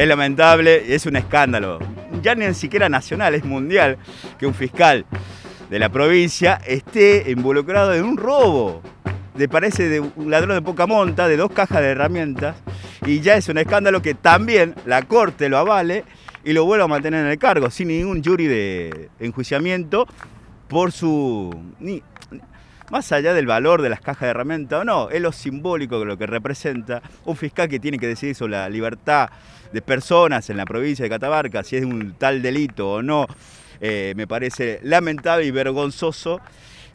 Es lamentable, es un escándalo, ya ni siquiera nacional, es mundial, que un fiscal de la provincia esté involucrado en un robo, de parece de un ladrón de poca monta, de dos cajas de herramientas, y ya es un escándalo que también la Corte lo avale y lo vuelva a mantener en el cargo, sin ningún jury de enjuiciamiento, por su... Más allá del valor de las cajas de herramientas o no, es lo simbólico de lo que representa un fiscal que tiene que decidir sobre la libertad de personas en la provincia de Catamarca, si es un tal delito o no. Eh, me parece lamentable y vergonzoso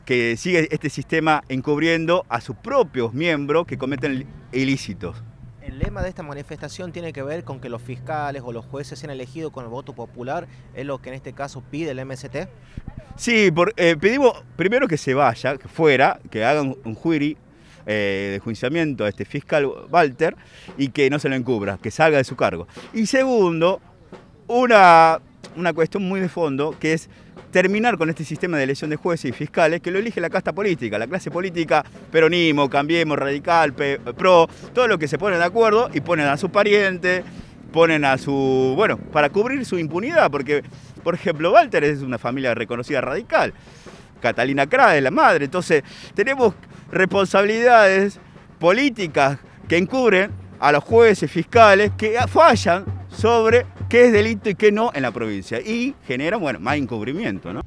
que sigue este sistema encubriendo a sus propios miembros que cometen ilícitos. El lema de esta manifestación tiene que ver con que los fiscales o los jueces sean elegidos con el voto popular, es lo que en este caso pide el MST. Sí, eh, pedimos primero que se vaya, que fuera, que hagan un jury eh, de juiciamiento a este fiscal Walter y que no se lo encubra, que salga de su cargo. Y segundo, una, una cuestión muy de fondo, que es terminar con este sistema de elección de jueces y fiscales que lo elige la casta política, la clase política, peronismo, cambiemos, radical, pro, todo lo que se ponen de acuerdo y ponen a su pariente, ponen a su, bueno, para cubrir su impunidad, porque por ejemplo, Walter es una familia reconocida radical. Catalina Cra es la madre. Entonces, tenemos responsabilidades políticas que encubren a los jueces fiscales que fallan sobre qué es delito y qué no en la provincia. Y generan, bueno, más encubrimiento, ¿no?